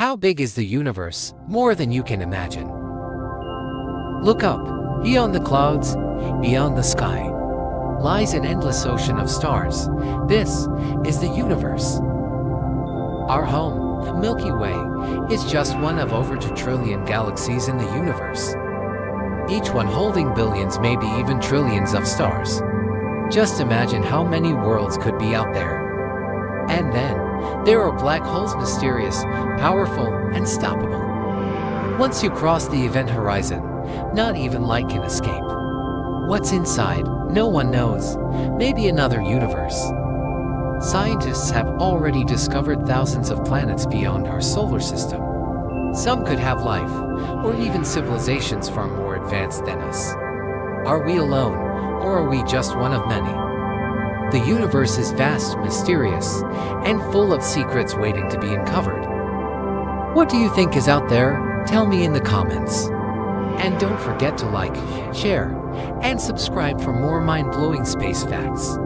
How big is the universe? More than you can imagine. Look up. Beyond the clouds, beyond the sky, lies an endless ocean of stars. This is the universe. Our home, the Milky Way, is just one of over 2 trillion galaxies in the universe. Each one holding billions, maybe even trillions of stars. Just imagine how many worlds could be out there. And then, there are black holes mysterious, powerful, and stoppable. Once you cross the event horizon, not even light can escape. What's inside, no one knows. Maybe another universe. Scientists have already discovered thousands of planets beyond our solar system. Some could have life, or even civilizations far more advanced than us. Are we alone, or are we just one of many? The universe is vast, mysterious, and full of secrets waiting to be uncovered. What do you think is out there? Tell me in the comments. And don't forget to like, share, and subscribe for more mind-blowing space facts.